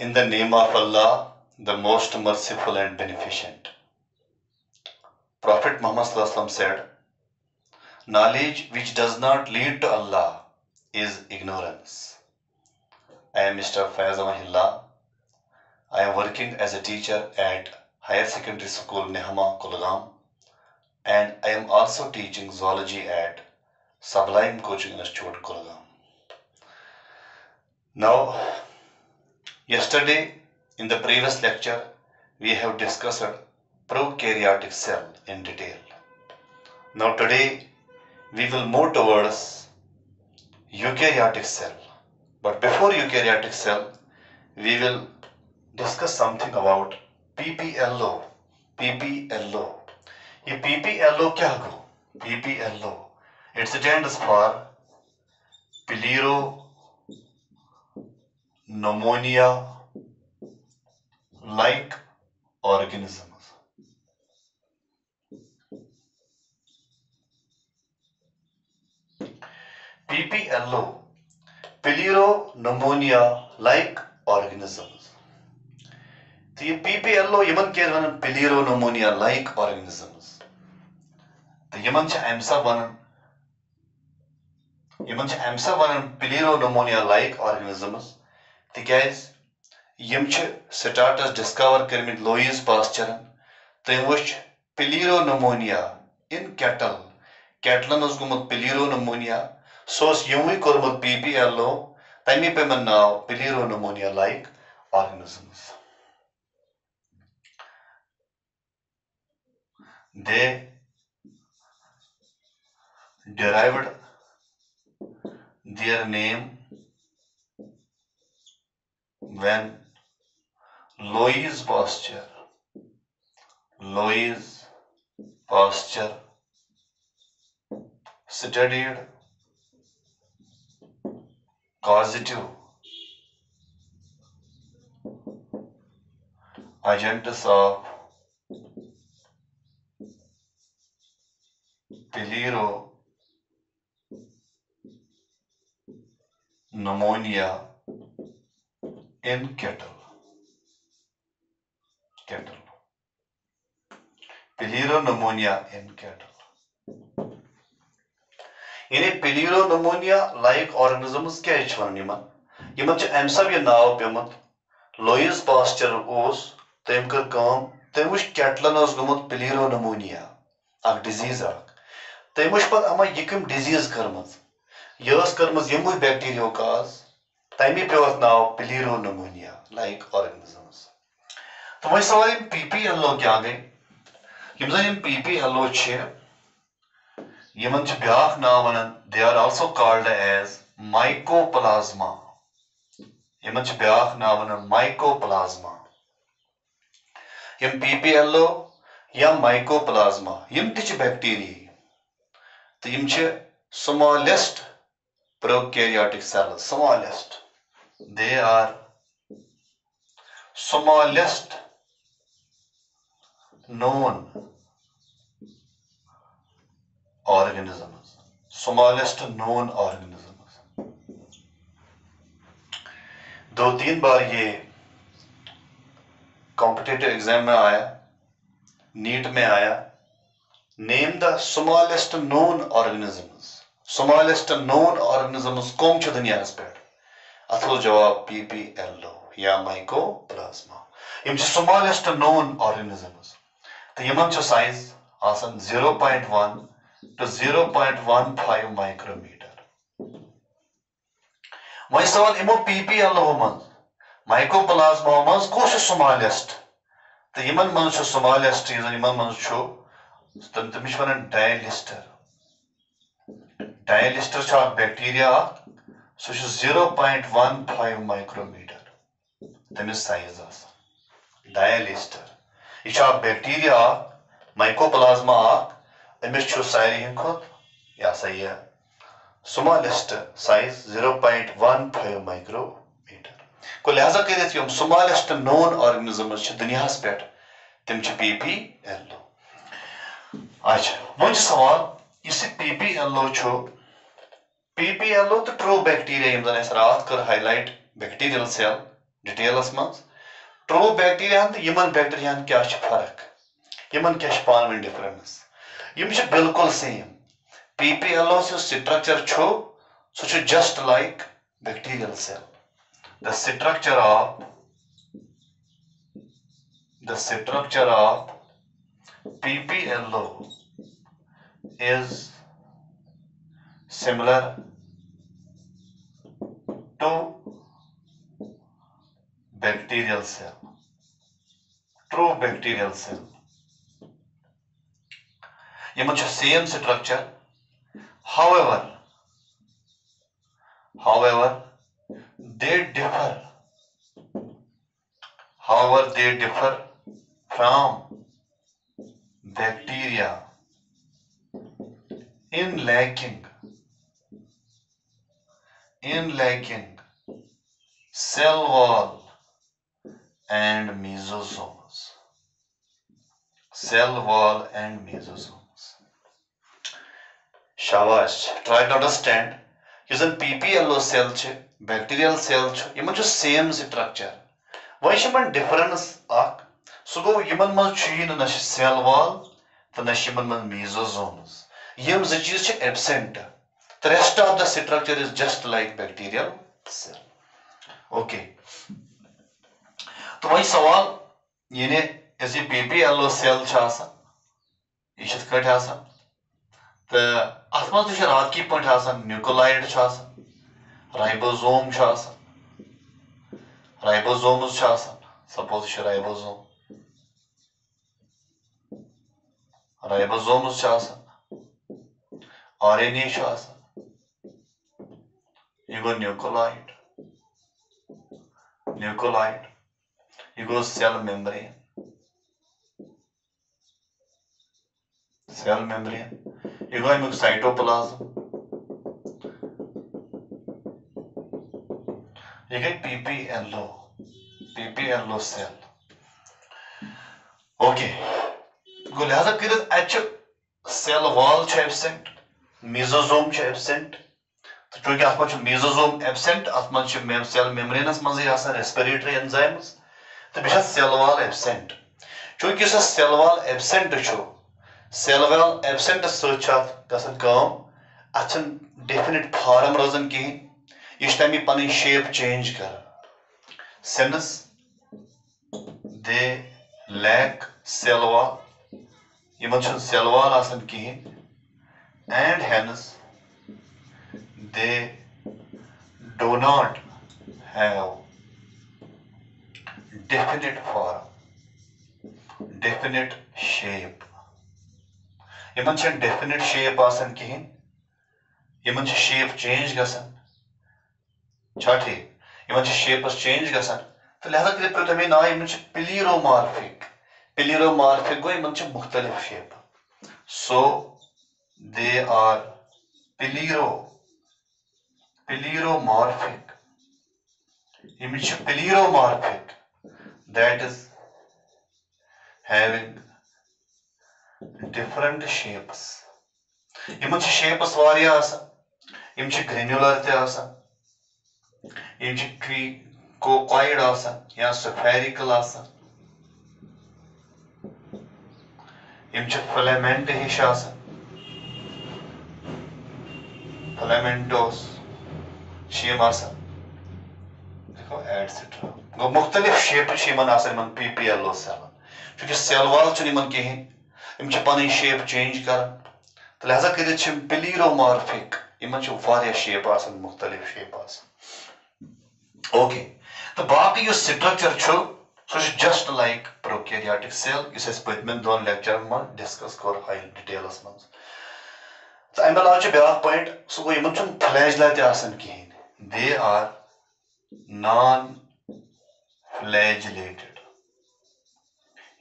In the name of Allah, the most merciful and beneficent. Prophet Muhammad said, Knowledge which does not lead to Allah is ignorance. I am Mr. Faiz Mahillah. I am working as a teacher at Higher Secondary School Nehama, Kulgam, and I am also teaching zoology at Sublime Coaching Institute, Kulgam. Now, yesterday in the previous lecture, we have discussed prokaryotic cell in detail. Now today we will move towards eukaryotic cell. But before eukaryotic cell, we will discuss something about PPLO. PPLO. ये PPLO क्या हो PPLO. It stands for Pilero pneumonia like organisms. PPLO, pneumonia like organisms. तो ये PPLO यमन के वन pneumonia like organisms. तो यमन छ अमसा वन यमन छ अमसा वन pneumonia like organisms तिकैज यम स्टार्टस डिस्कवर कर्मित लोइज पास्चरन तम वो पिलीरो नमोनिया इन कैटल कैटलन गुमुत पिलीरो नमोनिया सो यमुई कोर्मुत पी पी एल ओ तमी पे मन नाव pleuropneumonia like organisms. They derived their name when Louis Pasteur, Louis Pasteur studied causative agents of Pilero pneumonia in cattle. Cattle. pneumonia in cattle. यानी pneumonia, like organisms क्या छ वन यमन यमन सब ये नाव पेमुत लोइस पास्चर ओस तम कर काम तम वुच कैटलन ओस गुमुत pneumonia अख डिज़ीज़ अख तम वुच पत अमा डिज़ीज़ करमज ये करमज यमुई बैक्टीरियो काज तमी पे नाव पिलीरो नमोनिया लाइक ऑर्गेनिजम्स तो वही सवाल पी पी ओ क्या गई जन पी पी ओ यमन ब्याख नाव one they are also called as mycoplasma Yemen ब्याख नाव वन माइकोप्लाज्मा यम पी पी एल ओ या माइकोप्लाज्मा यम ति बैक्टीरिया तो यम smallest prokaryotic cells smallest they are smallest known organisms. Smallest known organisms. दो तीन बार ये कॉम्पिटेटिव एग्ज़ाम में आया नीट में आया। Name the smallest known organisms smallest known organisms कम दुनिया पे अथो जवाब पी पी एल ओ या माइकोप्लाज्मा यम स्मॉलेस्ट नोन ऑर्गेनिजम्स तो यमन साइज़ आसान 0.1 टू 0.15 माइक्रोमीटर वह सवाल इमो पी पी एल ओ मन माइकोप्लाज्मा मज कस स्मॉलेस्ट तो यमन मन स्मॉलेस्ट यमन मन तमिश one Dialister Dialister bacteria so zero point one five micrometre तमिस size डायलिस्टर यह बैक्टीरिया माइकोप्लाज्मा अमिस सारे खुद यह सा यह smallest size zero point one five micrometre को लिहाजा कर स्मॉलेस्ट नोन ऑर्गेनिजम्स दुनिया पे तम पी पी एल अच्छा वो सवाल, इस P P L O PPLO तो ट्रू बैक्टीरिया यम जन रात कर हाईलाइट बैक्टीरियल सेल डिटेलस मज ट्रो बैक्टीरिया तो यमन बैक्टीरिया क्या फ़र्क? यमन क्या पान वन डिफरेंस बिल्कुल same P P L O structure सह just like bacterial cell the structure of the structure of PPLO is similar to bacterial cell true bacterial cell ये मुझे same structure however however they differ however they differ from bacteria in lacking in lacking cell wall and mesosomes cell wall and mesosomes shabash try to understand yes PPLO cell छ bacterial cell छ यमन छ same structure वह छ difference अख सह गो Yemen मज न सेल वाल तो न मन मीजोजोम्स यम जो चीज़ absent the rest of the structure is just like bacterial cell okay तो वही सवाल यानी यस ये P P L O cell यह कट तो अत मज राकी पे nucleoid ribosome ribosomes suppose ribosome. Ribosomes RNA यह गो न्यूक्लोइड न्यूक्लोइड यह गो सेल मेम्ब्रेन सेल मेम्ब्रेन यह गो अमुक साइटोप्लाज्म यह गई पीपीएलओ पीपीएलओ सेल ओके गो लिहाजा कर cell wall absent mesosome absent तो चूँकि अत मज मीजोजोम एबसेंट अत मज सेल मेम्ब्रेनस मज तो बे सेल वाल एबसेंट चूँकि cell wall absent cell wall absent सम अत डेफिनिट फार्म रोजान कहें यह तमें पन शेप चेंज कर since they lack cell wall Yemen cell wall आसान कहें and hence they do not have definite form, definite shape. Yemen definite shape आसान कहें यमन शेप चेंज गसान ठीक। यमन शेपस चेंज गसान तो लिहाजा कर पे तमें ना यमन पिलीरोमार्फिक Peluromorphic go इमन मुख्तलिफ़ shape. So they are peluro peluromorphic इमन peluromorphic that is having different shapes इमन shapes वारिया आसान इम ग्रेन्युलर ते आसान इम कोकॉइड आसान या स्फेरिकल आसान यम फिलामेंट हिश फिलामेंटोस देखो एटसेट्रा गो मुख्तलिफ़ shape in P P L Selan चूँकि सेल वाल कहें यम पन शेप चेंज कर। तो लिहाजा कर पिलीरोमार्फिक इन शेप मुख्तलिफ़ शेप ओके तो बाकी structure so just like prokaryotic cell इस पतमें दोन लेक्चर में डिस्कस कर हाई डिटेलस मज तो अमे अलाव ब्या पॉइंट सह गो इन फ्लैजला कहें दे आर नॉन फ्लैजलेटेड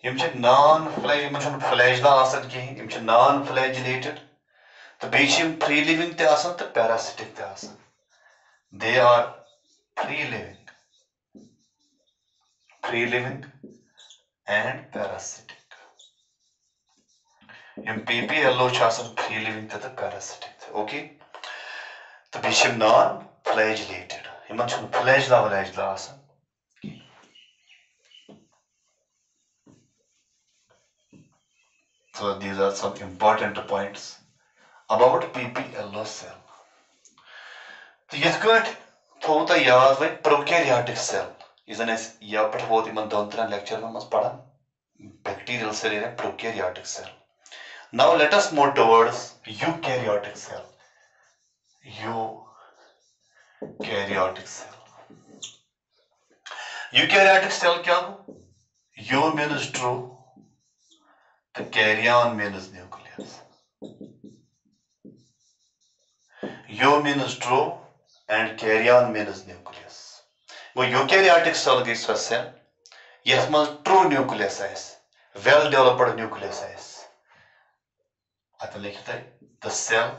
यम नॉन फ्लैज इन फ्लैजला कहें यम नॉन फ्लैजलेटेड तो बे फ्री लिविंग तो parasitic they are free living free living and parasitic. यम PPLO free living तो parasitic okay? तो बेशम non flagellated. Himanshu, flagella, flagella आसन. So these are some important points about PPLO cell. तो यथ cut थो तु याद वे प्रोकैरियोटिक सेल ये या पे वो इन दोन त्रेन लेक्चर मज पढ़ान बैक्टीरियल सेल यानी prokaryotic cell now let us move towards eukaryotic cell eu eukaryotic cell eukaryotic cell क्या हो यू मीन्स ट्रू तो karyon means nucleus eu means true and carrion means nucleus. वो eukaryotic cell गई सो cell यस मज true nucleus आइस well developed nucleus आइस अतः लिखित the cell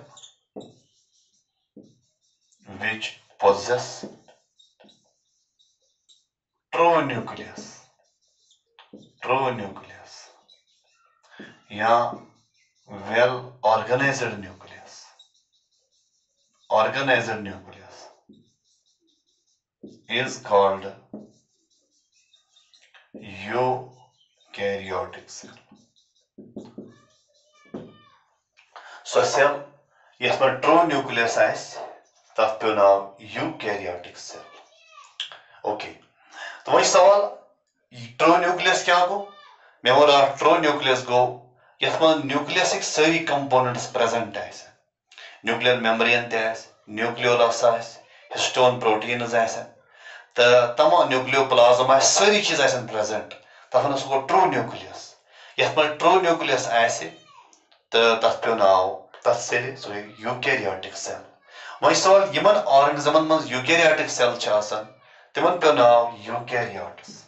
which possess true nucleus true nucleus या well organized nucleus organized nucleus is called eukaryotic cell. So cell यस में ट्रू न्यूक्लियस आस तथ पे नाव यूकैरियोटिक सेल ओके तो वही सवाल ट्रो न्यूक्लियस क्या गो मे वो ट्रो न्यूक्लियस गो में न्यूक्लियस सारी कंपोनेंट्स प्रेजेंट न्यूक्लियर मेम्ब्रेन तस न्यूक्लियोलस हिस्टोन प्रोटीन्स तो तम न्यूक्लियोप्लाज्म आ सारी चीज़ प्रेजेंट तथ गो ट्रू न्यूक्लियस में ट्रू न्यूक्लियस आस तो तथ पे नाव तथ सेल सो यूकैरियोटिक सेल वही सवाल यमन ऑर्गेनिजमन मज यूकैरियोटिक सेल तिमन पे नाव eukaryotes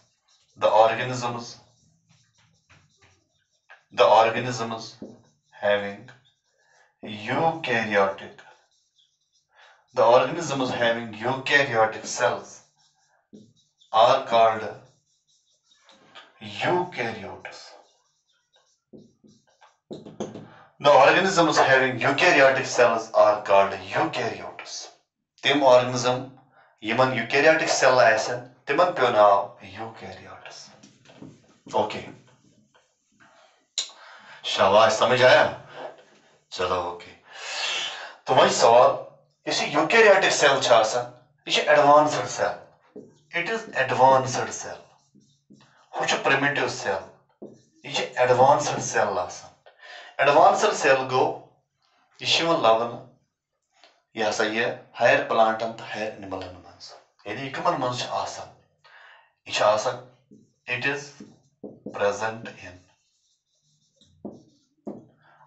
the organisms the organisms having eukaryotic the organisms having eukaryotic cells are called eukaryotes. The organisms having eukaryotic cells are called eukaryotes. Tim organism यमन eukaryotic cell आसन तिमन पे नाव eukaryotes. Okay. शाबाश समझ आया चलो okay तो वही सवाल इस यूकैरियोटिक सेल आसन यह advanced cell it is advanced cell is primitive cell यह advanced cell आसान advanced सेल गो यह लवन यह हसा यह higher plant तो higher animal मज यानी कमन मज यह it is present in.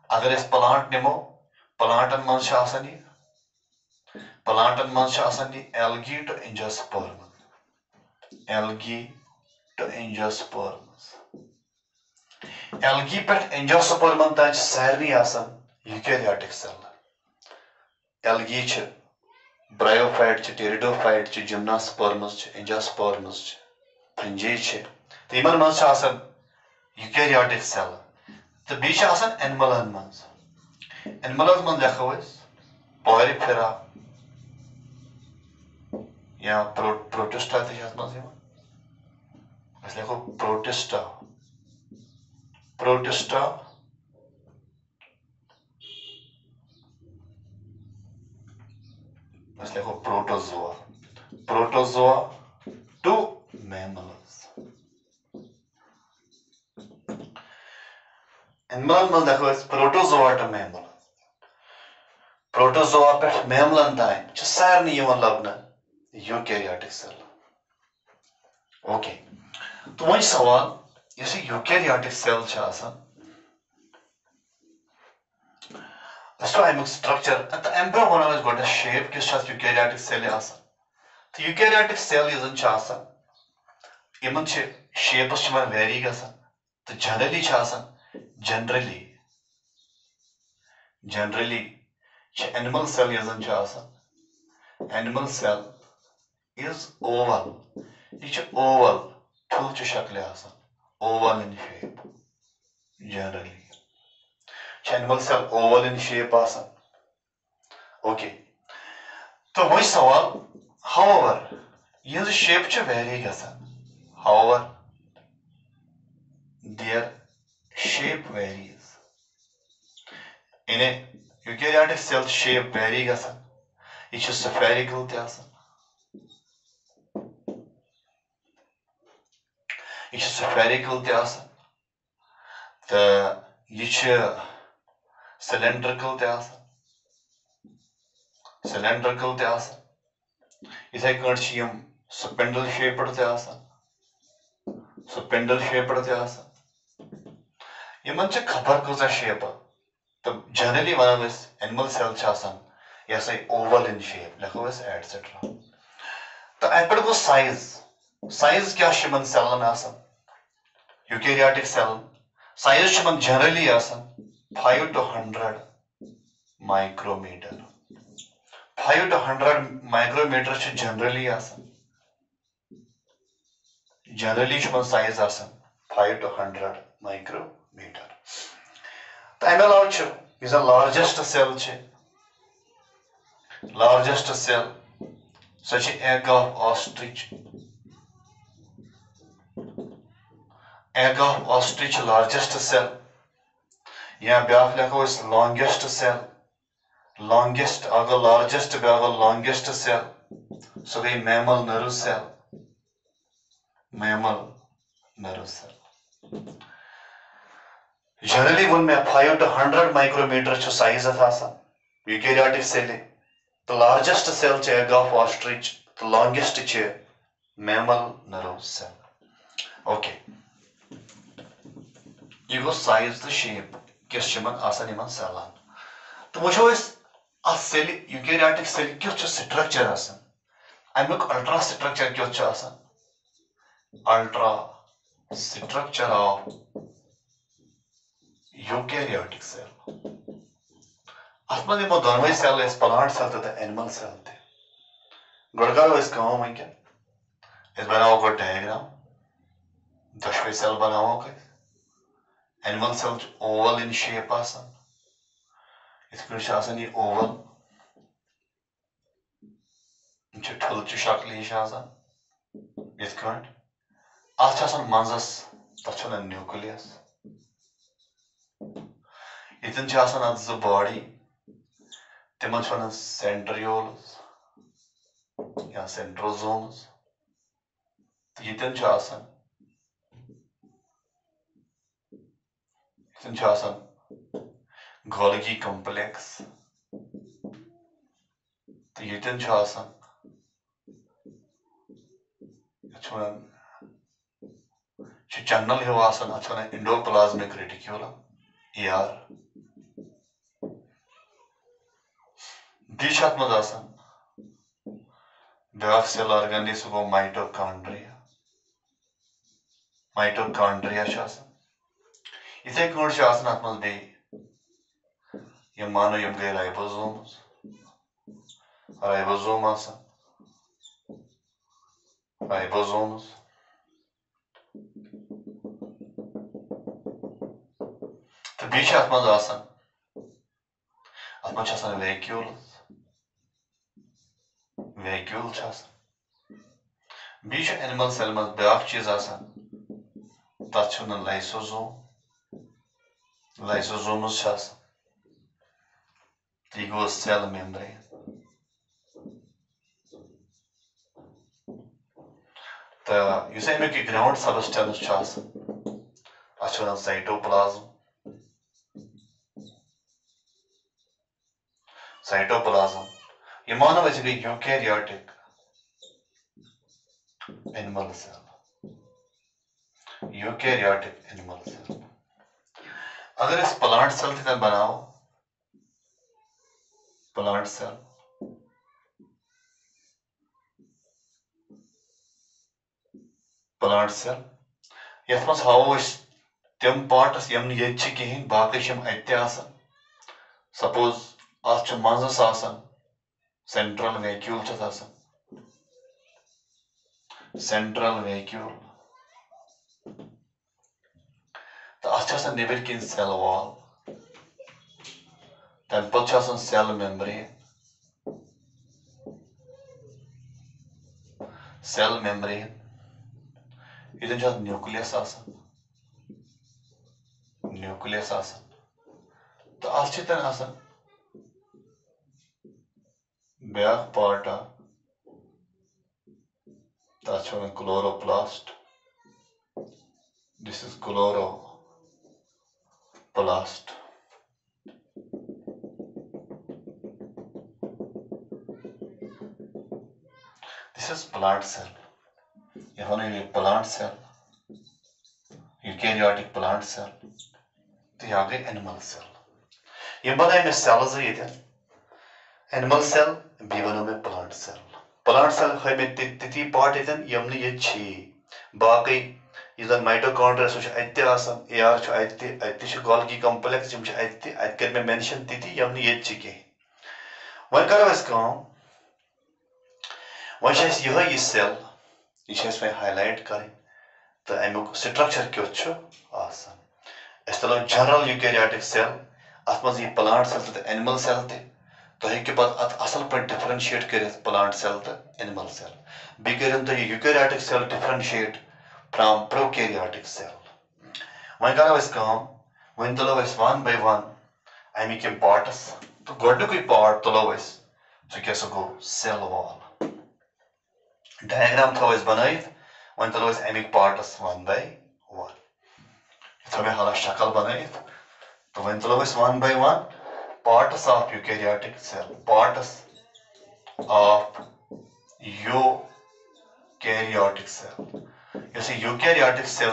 अगर इस प्लांट निमो प्लांटन मज यह प्लांटन मज यह algae to angiosperm algae Algae पे angiosperm ताज सारनी आसन यूकैरियोटिक सेल algae छ ब्रायोफाइट छ टेरिडोफाइट छ जिम्नास्पर्म्स यमन मज छ आसन यूकैरियोटिक सेल तो बी छ आसन एनिमलन मज एनिमलन मज लेखो पॉरिफेरा या प्रो, प्रोटिस्टा तथ अस प्रोटिस्टा प्रोटिस्टा अस लिखो protozoa protozoa to mammals animal मज लिखो अस प्रोटोजोआ टू मैमल प्रोटोजोआ पे मैमलन तान सारे लबन यूकैरियोटिक सेल ओके तो वही सवाल इस यूकैरियोटिक सेल अमुक स्ट्रक्चर तो अम पे वन गो शेप किस यूकैरियोटिक सेल तो यूकैरियोटिक सेल यन इन शेपस वेरी ग तो generally generally generally animal cell N animal cell is oval. यह oval. ठुल शक्ल oval in shape generally. Animal cell oval in shape आसान. Okay. तो वही सवाल however यह shape च vary गसान. However their shape varies. इन यूकैरियोटिक सेल शेप वेरी गसान यह सफेरिकल त यह सफेरिकल त तो यह सिलेंड्रिकल त सिलेंड्रिकल त इथे कम स्पिंडल शेपड त स्पिंडल शेपड त इन खबर कजा शेप तो जनरली वन एनिमल सेल यह सा ओवल इन शेप लिखो एटसेट्रा तो eukaryotic cell size generally five to hundred micrometer five to hundred micrometer generally generally size five to hundred micrometer तो अमे अलाव largest cell largest cell so egg of ostrich of ostrich largest cell या ब्याक लिखो longest cell longest अगर largest अगर longest cell सो गई mammal nerve cell mammal nerve cell generally वो मैं five to hundred micrometre size eukaryotic cell तो largest cell egg of ostrich तो longest mammal nerve cell okay यह गो साइज़ तो शेप किस सेलान तो वो सेल यूकैरियोटिक सेल क्युत स्ट्रक्चर अमुक ultra structure क्युत ultra structure of eukaryotic cell अत मो दोनवे सेल प्लांट सेल तो एनिमल सेल ते गो करो वनकन बनावो गो डायग्राम दशवे सेल बनावो animal cell oval in shape ये ओवल ठुलचि शक्ल यह अत मजस तथ न्यूक्लियस यन ज बॉडी तिम सेंट्रियोल्स या सेंट्रोजोम्स यन तम गोल्गी कम्प्लेक्स तो यन चैनल हिव अत endoplasmic reticulum E R B मज ब्या सेल ऑर्गन सह गो माइटोकॉन्ड्रिया माइटोकॉन्ड्रिया इथे कौट अत मज बे मानो यम गई राइबोसोम्स राइबोसोम राइबोसोम्स तो बे अत मज अत मज वैक्यूल्स वैक्यूल बे एनिमल सेल मज ब्या चीज़ तथ लाइसोसोम lysosomes छ यह गो सेल मेम्ब्रेन तो इस अमुक ग्राउंड सबस्टेंस अत वन साइटोप्लाज्म साइटोप्लाज्म यह मानो अस गई eukaryotic animal cell eukaryotic animal cell अगर इस प्लांट सेल थे बनाओ प्लांट सेल प्लांट सेल ये मज हावो तम पार्टस यम ये कहें बाकी अत सपोज़ अत मजस सेंट्रल वैक्यूल सेंट्रल वैक्यूल कन सेल वाल तम पे सेल मेम्ब्रेन सेल मेम्ब्रेन ये न्यूक्लियस न्यूक्लियस तो अत आसान ब्या पार्ट तथ chloroplast this is chloroplast this is plant cell यह one plant cell eukaryotic plant cell तो यह गई एनिमल सेल यह बनाए मे सेल्स ये एनिमल सेल बी वनो मे प्लांट सेल प्लांट सेल है मे ती पार्ट ये यम ये बाकी यह जन माइटोकॉन्ड्रिया सह अत ए आर अत अत गोल्गी कम्प्लेक्स यम अत अत कर मे मेंशन ती यम ये कह वन करो वन यह सेल यह हाईलाइट कर तो अमुक स्ट्रक्चर क्युत तलो जनरल यूकैरियोटिक सेल अत मज प्लांट सेल तो तो एनिमल सेल बी कर सेल वन तुलो अमिक पार्टस। तो गोडनुक पार्ट तुलो सेल वॉल। डायग्राम थो बन तुलो अमिक पार्टस वन बाय वन। थो मे हाला शक्ल बन तो ऑफ़ यूकैरियोटिक सेल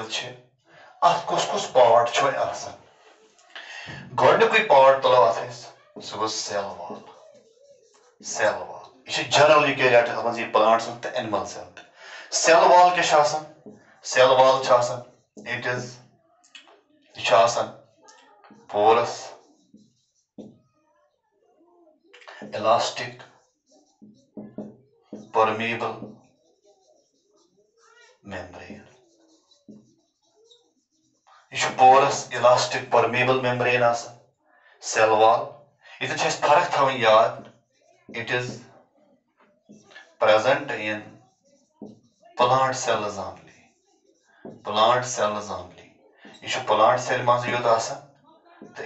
अत कुस कुस पार्ट गोडनुक पार्ट तुलो अत सह गो सेल वॉल सेल वॉल यह जनरल यूकैरियोटिक मज प्लांट्स तो एनिमल सेल सेल वॉल क्या सेल वॉल इट इज़ यह पोरस elastic. Permeable membrane यह पोरस permeable membrane आसान cell wall इतन फ़र्क थवन याद. Plant cells only. यह plant cell मज योत आसान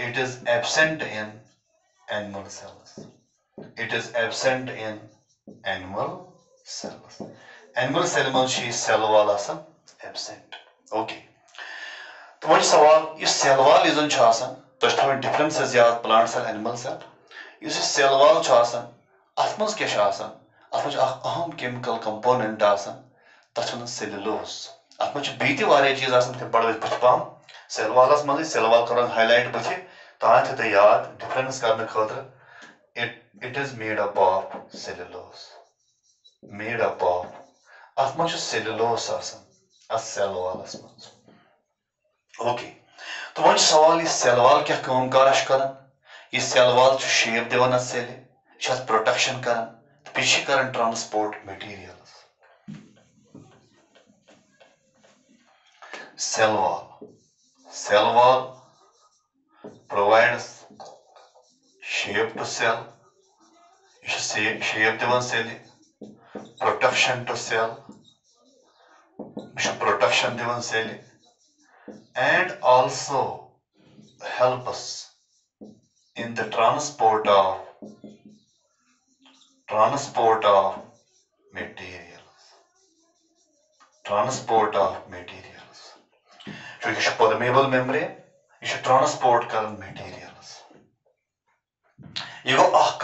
it is absent in animal cells. It is absent in animal cells. Cell मज cell wall आसान absent. Okay. तो वह सवाल cell wall इजन आसान तो इस थोड़ा differences याद plant cell animal cell. यह cell wall आसान अत मज क्या अत मज अहम केमिकल कंपोनेंट तथ वन सेलुलोस अत मज बी चीज़ तम पढ़ बुथ पम सेलवालस मज सेलवाल कर हाईलाइट बुथ तान थे याद डिफरेंस कर खतर it it is made up of cellulose made up of अत मज सेलुलोस अत सेलवालस मज ओके तो वन सवाल यह सेलवाल क्या काम कर यह सेलवाल शेप दिवान सेल यह प्रोटेक्शन कर Fishy current transport materials. Cell wall. Cell wall provides shape to cell. Shape divan cell. Protection to cell. Protection divan cell. And also help us in the transport of transport of materials. Transport of materials. So you should permeable membrane. You should transport current materials ah,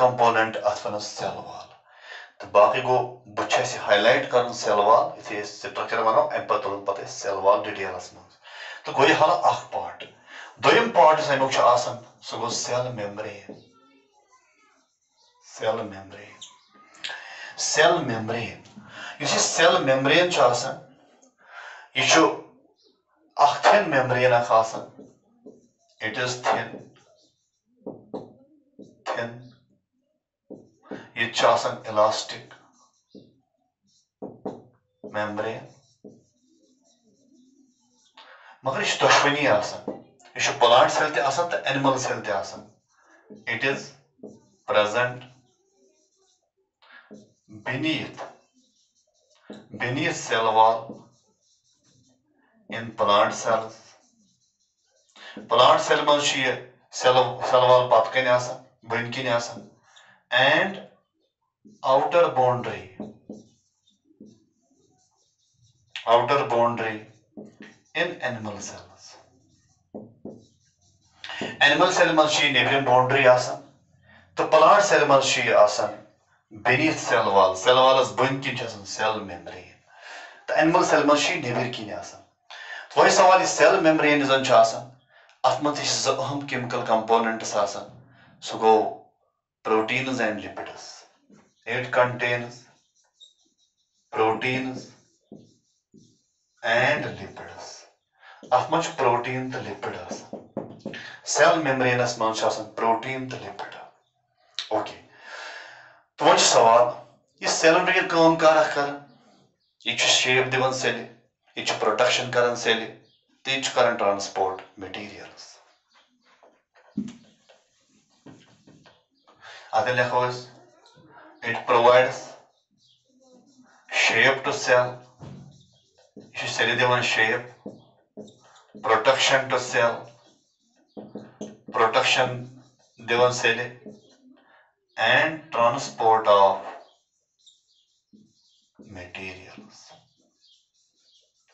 ये गो अख component अथ one cell wall तो बाकी गो बस highlight कर cell wall ये structure वनो अम पे तुल पे सेल वाल डिटेलस मज तो गो यह अख पार्ट दोम पार्ट अमुक सह गो cell membrane cell membrane cell membrane यह सेल मेम्ब्रेन यह thin membrane it is thin thin यह इलास्टिक मेम्ब्रेन मगर यह दुशवनी यह प्लांट सेल तो animal cell it is present beneath beneath cell wall, in plant cells. Plant cell man cell cell wall पत कन बन किन and outer boundary outer boundary in animal cells animal cell मे नबरम बाउंड्री तो plant cell मे बनी cell wall cell walls बन cell memory तो एनिमल सेल मे नबर कह सवाल सेल मेम्रेन जन अम अहम chemical components so go proteins and lipids it contains proteins and lipids. अत मज प्रोटीन तो लिपिड सेल मेम्ब्रेनस मज प्रोटीन तो लिपिड ओके तो वो सवाल यह सेल मेम्ब्रेन काम कर कर? यह शेप दिवन सेल यह प्रोटेक्शन कर सेल तो यह कर ट्रांसपोर्ट मटीरियल्स अत लिखो It provides shape to cell. You study the shape. Protection to cell. Protection given cell and transport of materials.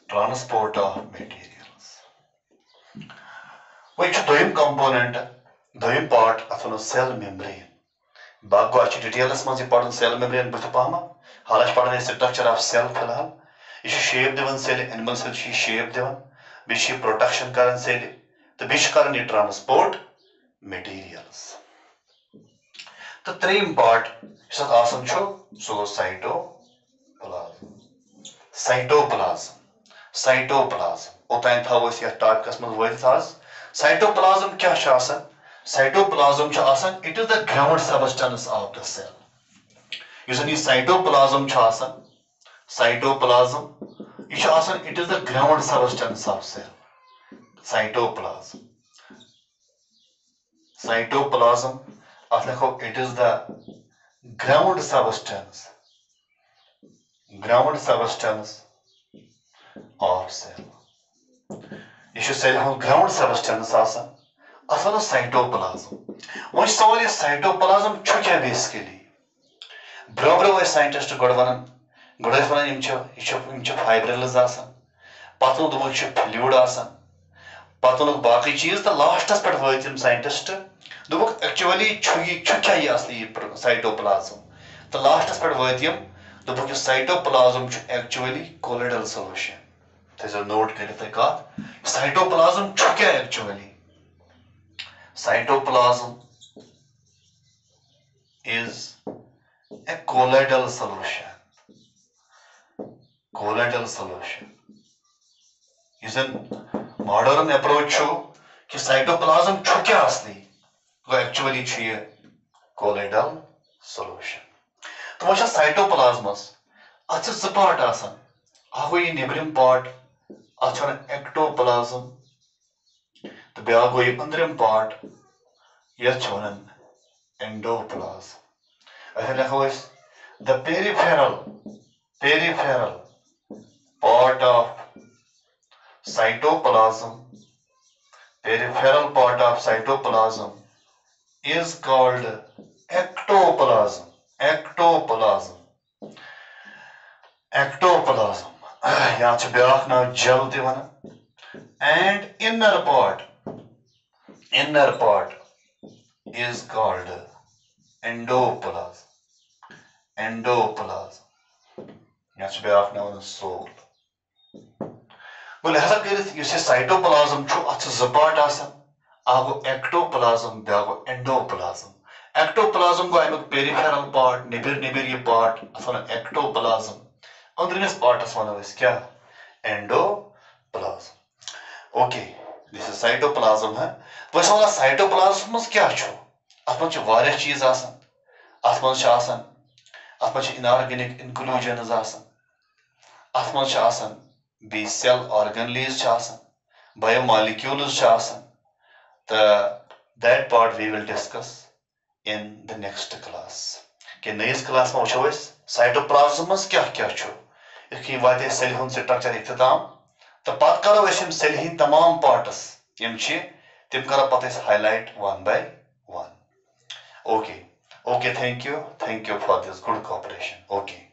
Transport of materials. Which doing component, doing part of a cell membrane membrane बागो अच्छी details मज पढ़ cell membrane बुथ पहम हाल पढ़ structure of cell फ़िलहाल यह शेप दिवन सेल एनिमल सेल शेप दिवन बे प्रोटेक्शन कर सेल तो बे कर ट्रांसपोर्ट मटीरियल्स तो त्रेम पार्ट आसान सह गो साइटोप्लाज्म साइटोप्लाज्म साइटोप्लाज्म ओतान थो टॉपिकस मज वत आज साइटोप्लाज्म क्या cytoplasm it is the ground substance of the cell यह cytoplasm cytoplasm it is the ground substance of cell cytoplasm cytoplasm it is the ground substance ground substance of cell यह cell हूँ ground substance आसान cytoplasm वो सवाल यह cytoplasm क्या basically bro bro scientist गोड़ वन गोड़ वन फाइब्रिल्स पत दोक फ्लूड पत बाकी चीज़ तो लास्टस पे वम साइंटिस्ट दोक एक्चुअली क्या यह असली साइटोप्लाज्म तो लास्टस पे वम दोक साइटोप्लाज्म एक्चुअली कोलिडल सोल्यूशन थो नोट कर कत साइटोप्लाज्म क्या actually cytoplasm is a colloidal solution. Colloidal solution. यह मॉडर्न अप्रोच कि साइटोप्लाज्म छु क्या असली गो एक्चुअली कोलोइडल सोल्यूशन तो वो साइटोप्लाज्मस ज पार्ट आसान गो नबरम पार्ट अत एक्टोप्लाज्म तो ब्याह हुई अंदरम पार्ट ये छोनन एंडोप्लाज ऐसे लिखो is the peripheral peripheral part of cytoplasm peripheral part of cytoplasm is called ectoplasm ectoplasm ectoplasm या ब्या ना जल दिवन and inner part inner part is called endoplasm. Endoplasm. यहाँ छ ब्याक नाव soul. लिहाजा कर साइटोप्लाज्म अत जो पार्ट अ गो एक्टोप्लाज्म ब्या गो एंडोप्लाज्म एक्टोप्लाज्म गो अमुक पेरिफेरल पार्ट निबिर निबिर यह पार्ट अत वन एक्टोप्लाज्म अंदरमिस पार्टस वनो क्या? Endoplasm okay this is cytoplasm है। वह वन साइटोप्लाज्म मज क्या अत मज चीज़ अत मज इनऑर्गेनिक इंक्लूजन अत मज बी सेल ऑर्गनलीज बायोमालिक्यूल्स तो that part we will discuss in the next class कि नईस क्लास में वो साइटोप्लाज्म मज क्या क्या यु वाते सेल हूँ स्ट्रक्चर इख्ताम तो पत करो सेल हिंद तमाम पार्टस यम Timkara path is highlight one by one. Okay. Okay, thank you. Thank you for this good cooperation. Okay.